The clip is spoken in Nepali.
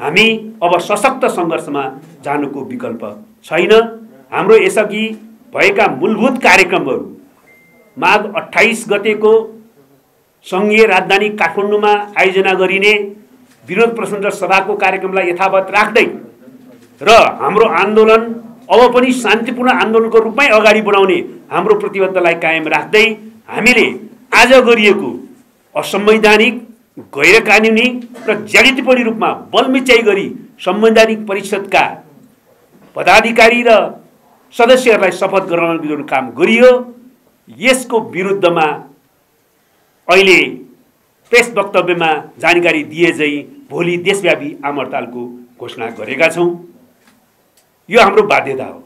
हामी अब सशक्त सङ्घर्षमा जानुको विकल्प छैन। हाम्रो यसअघि भएका मूलभूत कार्यक्रमहरू माघ अठाइस गतेको सङ्घीय राजधानी काठमाडौँमा आयोजना गरिने विरोध प्रचण्ड सभाको कार्यक्रमलाई यथावत राख्दै र हाम्रो आन्दोलन अब पनि शान्तिपूर्ण आन्दोलनको रूपमै अगाडि बढाउने हाम्रो प्रतिबद्धतालाई कायम राख्दै हामीले आज गरिएको असंवैधानिक गैर कानुनी र ज्यालितीपूर्ण रूपमा बलमिचाइ गरी संवैधानिक परिषदका पदाधिकारी र सदस्यहरूलाई शपथ गराउन काम गरियो। यसको विरुद्धमा अहिले प्रेस वक्तव्यमा जानकारी दिए चाहिँ भोलि देशव्यापी आमहडतालको घोषणा गरेका छौँ। यो हाम्रो बाध्यता हो।